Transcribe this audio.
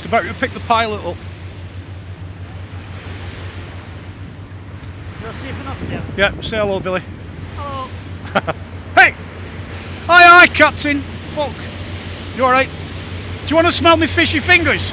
Just about to pick the pilot up. You're safe enough there. Yeah, say hello, Billy. Hello. Hey! Aye, aye, Captain. Fuck. You alright? Do you want to smell me fishy fingers?